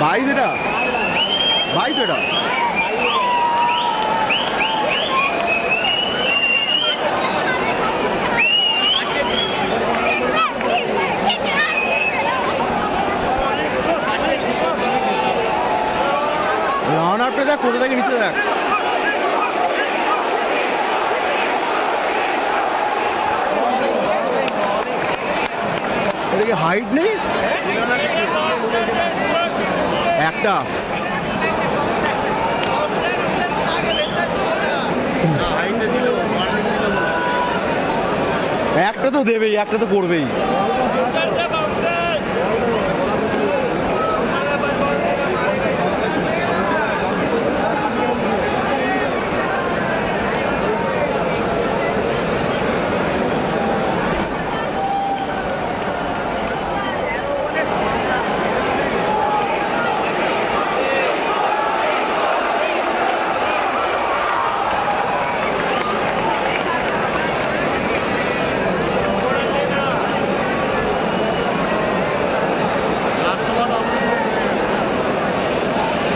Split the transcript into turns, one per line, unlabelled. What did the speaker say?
বাইশ এটা? বাইশ এটা? রান আপটা দেখ কোথা থেকে নিচে দেখ। এদিকে হাইট নেই। একটা। একটা তো দেবেই একটা তো করবেই।